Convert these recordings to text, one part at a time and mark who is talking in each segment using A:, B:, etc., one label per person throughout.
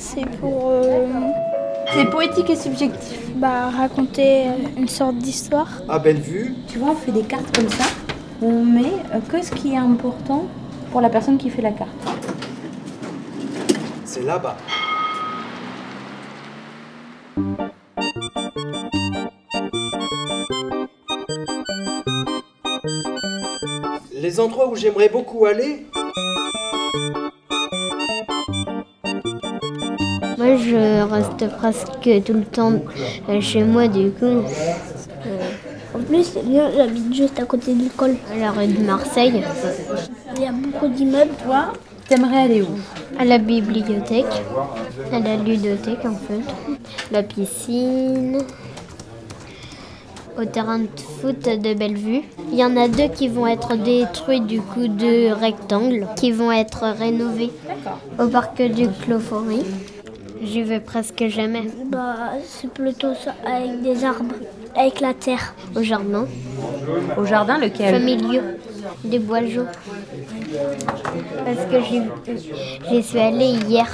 A: C'est pour. euh,
B: C'est poétique et subjectif.
A: bah, raconter une sorte d'histoire.
C: À Bellevue,
B: Tu vois, on fait des cartes comme ça. On met euh, que ce qui est important pour la personne qui fait la carte?
C: c'est là-bas. Les endroits où j'aimerais beaucoup aller,
D: Moi, je reste presque tout le temps euh, chez moi, du coup,
A: En plus, j'habite juste à côté de l'école.
D: à la rue de Marseille,
A: Il y a beaucoup d'immeubles.
B: Toi, t'aimerais aller où?
D: À la bibliothèque, à la ludothèque en fait, la piscine, au terrain de foot de Bellevue. Il y en a deux qui vont être détruits du coup de rectangles, qui vont être rénovés au parc du Clos-Forêt. J'y vais presque jamais.
A: Bah, c'est plutôt ça, avec des arbres, avec la terre.
D: Au jardin,
B: Au jardin, lequel
D: familiaux, des bois jaunes. Parce que j'y j'y suis allée hier.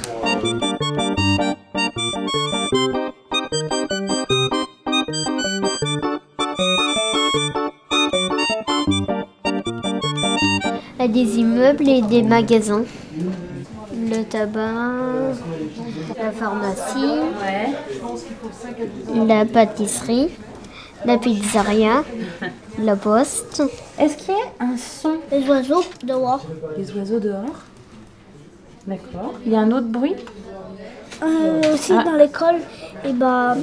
D: À des immeubles et des magasins. Le tabac, la pharmacie, la pâtisserie, la pizzeria, la poste.
B: Est-ce qu'il y a un son
A: Les oiseaux dehors.
B: des oiseaux dehors D'accord. Il y a un autre bruit
A: Euh, aussi
B: Ah.
A: dans l'école, et bah,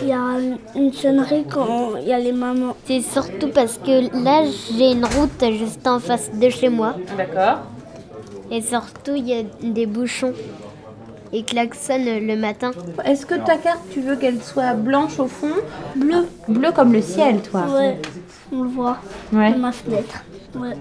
A: il y a une sonnerie quand il y a les mamans.
D: C'est surtout parce que là, j'ai une route juste en face de chez moi.
B: D'accord.
D: Et surtout, il y a des bouchons et klaxonne le matin.
B: Est-ce que ta carte, tu veux qu'elle soit blanche au fond Bleu. Bleu comme le ciel, toi
A: Ouais, on le voit
B: ouais.
A: ma fenêtre. Ouais.